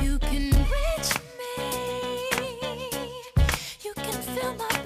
You can reach me, you can feel my